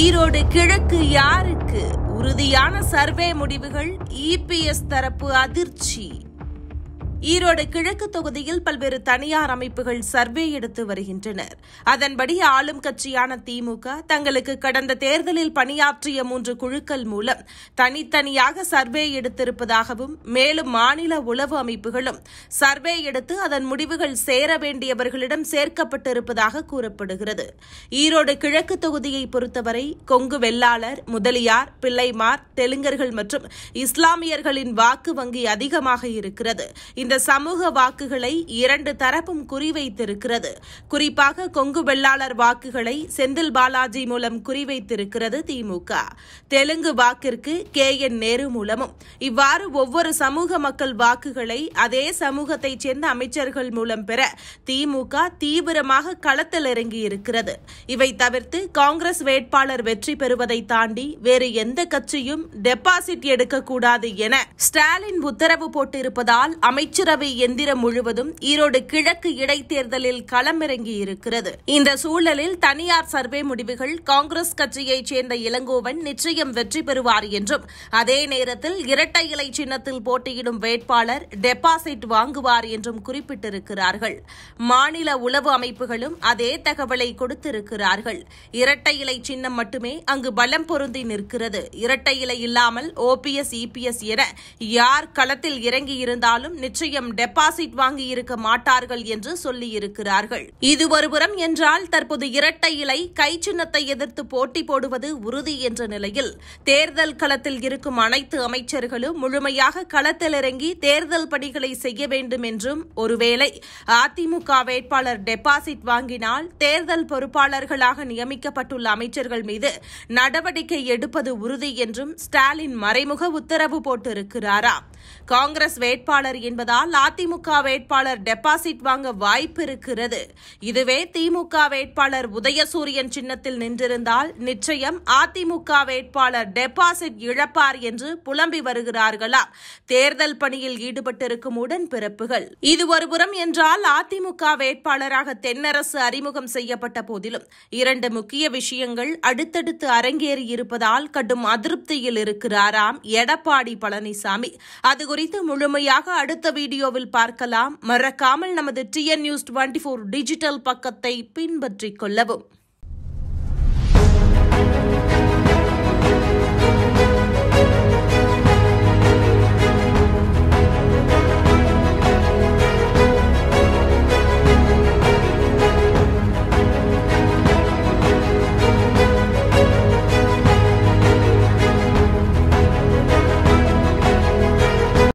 ஈரோடு கிழக்கு யாருக்கு உறுதியான சர்வே முடிவுகள் இபிஎஸ் தரப்பு அதிர்ச்சி? ஈரோடு கிழக்கு தொகுதியில் பல்வேறு தனியார் அமைப்புகள் சர்வே எடுத்து வருகின்றனர். அதன்படி ஆளும் கட்சியான திமுக தங்களுக்கு கடந்த தேர்தலில் பணியாற்றிய மூன்று குழுக்கள் மூலம் தனித்தனியாக சர்வே எடுத்திருப்பதாகவும் மேலும் மாநில உளவு அமைப்புகளும் சர்வே எடுத்து அதன் முடிவுகள் சேர வேண்டியவர்களிடம் சேர்க்கப்பட்டிருப்பதாக கூறப்படுகிறது. ஈரோடு கிழக்கு தொகுதியை பொறுத்தவரை கொங்கு வெள்ளாளர் முதலியார் பிள்ளைமார் தெலுங்கர்கள் மற்றும் இஸ்லாமியர்களின் வாக்கு வங்கி அதிகமாக இருக்கிறது. இந்த சமூக வாக்குகளை இரண்டு தரப்பும் குறிவைத்திருக்கிறது. குறிப்பாக கொங்கு வெள்ளாளர் வாக்குகளை செந்தில் பாலாஜி மூலம் குறிவைத்திருக்கிறது திமுக. தெலுங்கு வாக்கிற்கு கே என் நேரு மூலமும். இவ்வாறு ஒவ்வொரு சமூக மக்கள் வாக்குகளை அதே சமூகத்தைச் சேர்ந்த அமைச்சர்கள் மூலம் பெற திமுக தீவிரமாக களத்தில் இறங்கியிருக்கிறது. இவை தவிர்த்து காங்கிரஸ் வேட்பாளர் வெற்றி பெறுவதை தாண்டி வேறு எந்த கட்சியும் டெபாசிட் எடுக்கக்கூடாது என ஸ்டாலின் உத்தரவு போட்டிருப்பதால் அமைச்சர் அமைச்சரவை எந்திரம் முழுவதும் ஈரோடு கிழக்கு இடைத்தேர்தலில் களமிறங்கி இருக்கிறது இந்த சூழலில் தனியார் சர்வே முடிவுகள் காங்கிரஸ் கட்சியைச் சேர்ந்த இளங்கோவன் நிச்சயம் வெற்றி பெறுவார் என்றும் அதே நேரத்தில் இரட்டை இலை சின்னத்தில் போட்டியிடும் வேட்பாளர் டெபாசிட் வாங்குவார் என்றும் குறிப்பிட்டிருக்கிறார்கள். மாநில உளவு அமைப்புகளும் அதே தகவலை கொடுத்திருக்கிறார்கள். இரட்டை இலை சின்னம் மட்டுமே அங்கு பலம் பொருந்தி நிற்கிறது. இரட்டை இலை இல்லாமல் ஓபிஎஸ் இபிஎஸ் என யார் களத்தில் இறங்கியிருந்தாலும் நிச்சயம் டெபாசிட் வாங்கி இருக்க மாட்டார்கள் என்று சொல்லியிருக்கிறார்கள். இது ஒருபுறம் என்றால் தற்போது இரட்டை இலை கை சின்னத்தை எதிர்த்து போட்டி போடுவது உறுதி என்ற நிலையில் தேர்தல் களத்தில் இருக்கும் அனைத்து அமைச்சர்களும் முழுமையாக களத்தில் இறங்கி தேர்தல் பணிகளை செய்ய வேண்டும் என்றும் ஒருவேளை அதிமுக வேட்பாளர் டெபாசிட் வாங்கினால் தேர்தல் பொறுப்பாளர்களாக நியமிக்கப்பட்டுள்ள அமைச்சர்கள் மீது நடவடிக்கை எடுப்பது உறுதி என்றும் ஸ்டாலின் மறைமுக உத்தரவு போட்டிருக்கிறாராம் காங்கிரஸ் வேட்பாளர் என்பதால் அதிமுக வேட்பாளர் டெபாசிட் வாங்க வாய்ப்பு இருக்கிறது. இதுவே திமுக வேட்பாளர் உதயசூரியன் சின்னத்தில் நின்றிருந்தால் நிச்சயம் அதிமுக வேட்பாளர் டெபாசிட் இழப்பார் என்று புலம்பி வருகிறார்களா? தேர்தல் பணியில் ஈடுபட்டிருக்கும் உடன்பிறப்புகள். இது ஒருபுறம் என்றால் அதிமுக வேட்பாளராக தென்னரசு அறிமுகம் செய்யப்பட்ட போதிலும் இரண்டு முக்கிய விஷயங்கள் அடுத்தடுத்து அரங்கேறி இருப்பதால் கடும் அதிருப்தியில் இருக்கிறாராம் எடப்பாடி பழனிசாமி. அது குறித்து முழுமையாக அடுத்த வீடியோவில் பார்க்கலாம். மறக்காமல் நமது டிஎன் நியூஸ் டுவெண்டி டிஜிட்டல் பக்கத்தை பின்பற்றிக் கொள்ளவும்.